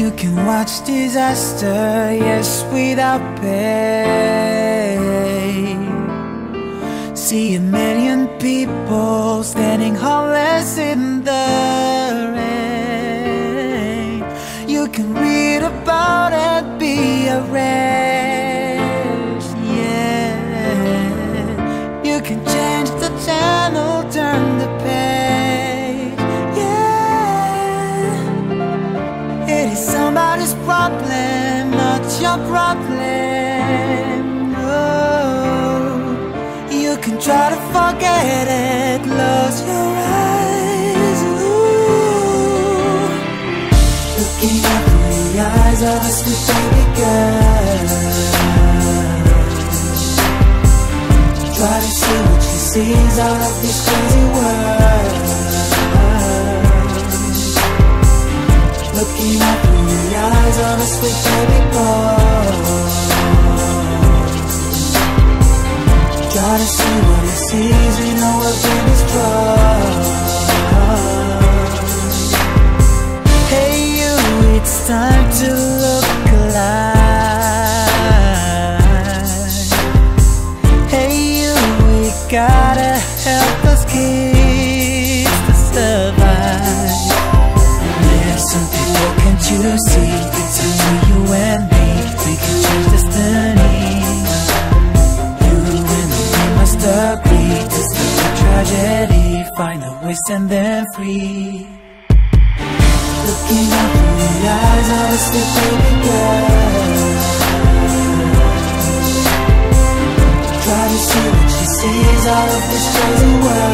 You can watch disaster, yes, without pay. See a million people standing homeless in the rain. You can read about it, be arranged, your problem. Oh, you can try to forget it, close your eyes. Ooh. Looking up in the eyes of a sweet girl. Try to see what she sees out of this crazy world. Looking up in the eyes of a sweet baby boy know we've been destroyed Hey you, it's time to look alive. Hey you, we gotta help kids to survive. There's can't you see? It's only tragedy Find a way, set them free. Looking up in the eyes of a baby girl. Try to see what she sees out of this crazy world